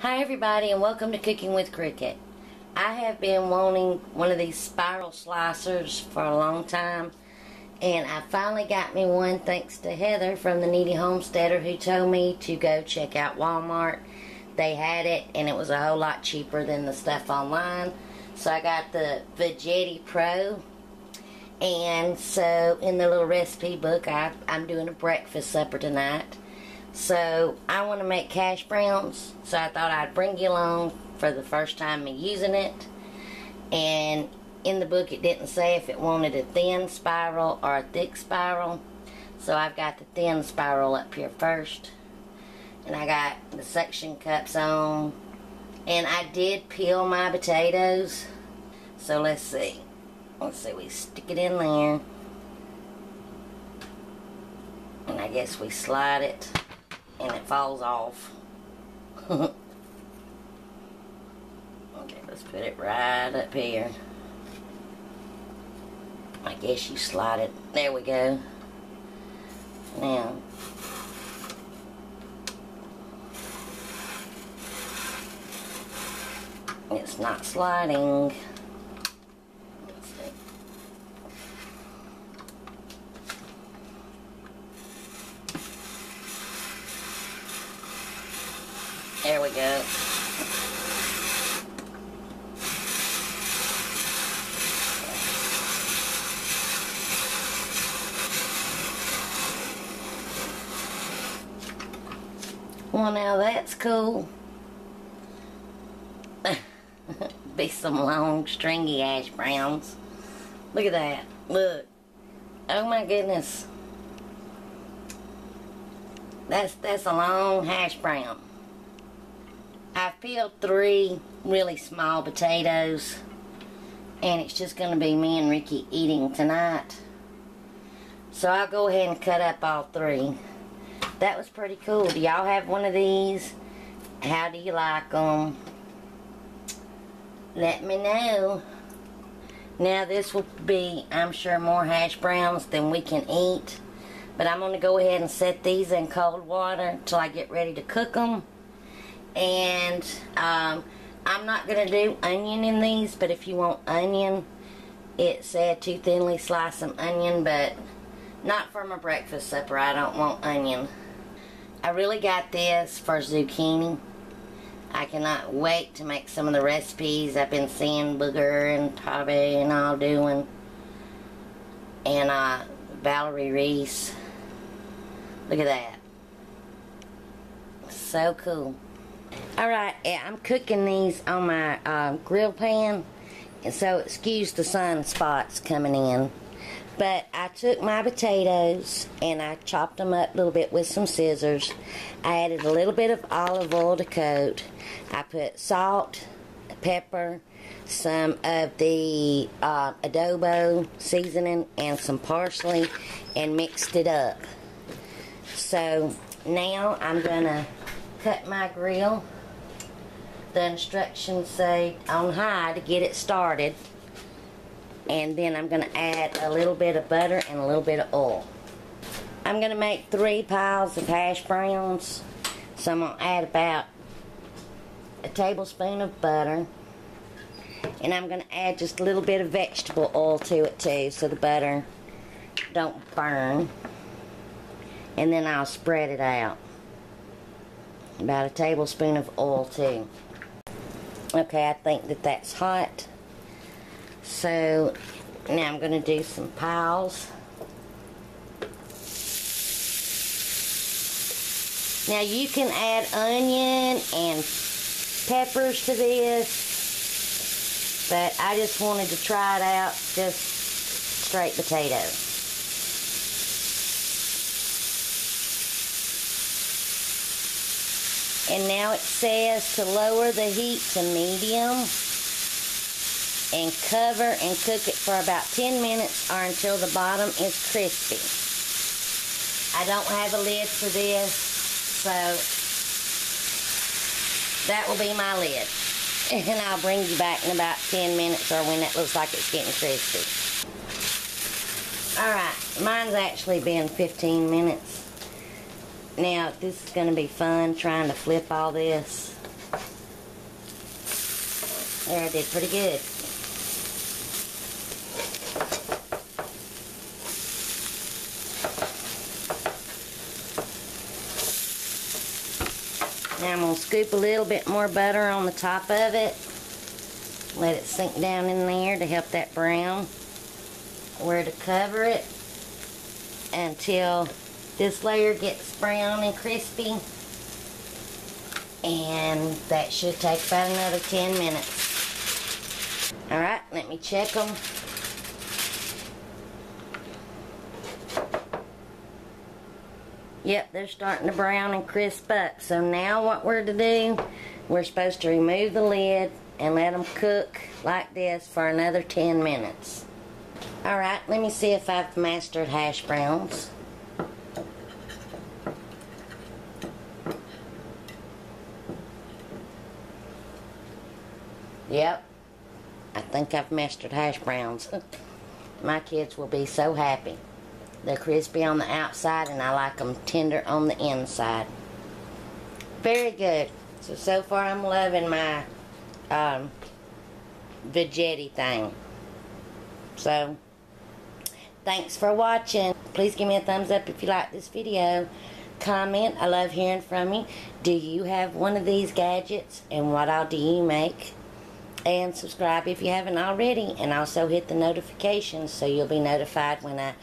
Hi everybody and welcome to Cooking with Cricket. I have been wanting one of these spiral slicers for a long time and I finally got me one thanks to Heather from the Kneady Homesteader who told me to go check out Walmart. They had it and it was a whole lot cheaper than the stuff online. So I got the Veggetti Pro and so in the little recipe book I, I'm doing a breakfast supper tonight so I want to make hash browns. So I thought I'd bring you along for the first time me using it. And in the book it didn't say if it wanted a thin spiral or a thick spiral. So I've got the thin spiral up here first. And I got the suction cups on. And I did peel my potatoes. So let's see. Let's see, we stick it in there. And I guess we slide it and it falls off. okay, let's put it right up here. I guess you slide it. There we go. Now, it's not sliding. There we go. Well, now that's cool. Be some long, stringy hash browns. Look at that. Look. Oh my goodness. That's that's a long hash brown. I've peeled three really small potatoes and it's just going to be me and Ricky eating tonight. So I'll go ahead and cut up all three. That was pretty cool. Do y'all have one of these? How do you like them? Let me know. Now this will be, I'm sure, more hash browns than we can eat. But I'm going to go ahead and set these in cold water until I get ready to cook them and um, I'm not going to do onion in these but if you want onion it said to thinly slice some onion but not for my breakfast supper. I don't want onion. I really got this for zucchini. I cannot wait to make some of the recipes. I've been seeing Booger and Tabe and all doing. And uh, Valerie Reese. Look at that. So cool Alright, I'm cooking these on my uh, grill pan, and so excuse the sun spots coming in. But I took my potatoes and I chopped them up a little bit with some scissors. I added a little bit of olive oil to coat. I put salt, pepper, some of the uh, adobo seasoning, and some parsley, and mixed it up. So now I'm going to cut my grill. The instructions say on high to get it started. And then I'm going to add a little bit of butter and a little bit of oil. I'm going to make three piles of hash browns. So I'm going to add about a tablespoon of butter. And I'm going to add just a little bit of vegetable oil to it too so the butter don't burn. And then I'll spread it out about a tablespoon of oil too. Okay I think that that's hot. So now I'm going to do some piles. Now you can add onion and peppers to this but I just wanted to try it out just straight potatoes And now it says to lower the heat to medium and cover and cook it for about 10 minutes or until the bottom is crispy. I don't have a lid for this, so that will be my lid. And I'll bring you back in about 10 minutes or when it looks like it's getting crispy. Alright, mine's actually been 15 minutes. Now, this is going to be fun trying to flip all this. There, I did pretty good. Now I'm going to scoop a little bit more butter on the top of it. Let it sink down in there to help that brown. Where to cover it until this layer gets brown and crispy. And that should take about another 10 minutes. Alright, let me check them. Yep, they're starting to brown and crisp up. So now what we're to do, we're supposed to remove the lid and let them cook like this for another 10 minutes. Alright, let me see if I've mastered hash browns. Yep, I think I've mastered hash browns. My kids will be so happy. They're crispy on the outside and I like them tender on the inside. Very good. So, so far I'm loving my um, thing. So, thanks for watching. Please give me a thumbs up if you like this video. Comment. I love hearing from you. Do you have one of these gadgets and what all do you make? And subscribe if you haven't already. And also hit the notifications so you'll be notified when I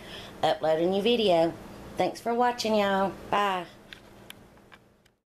upload a new video. Thanks for watching, y'all. Bye.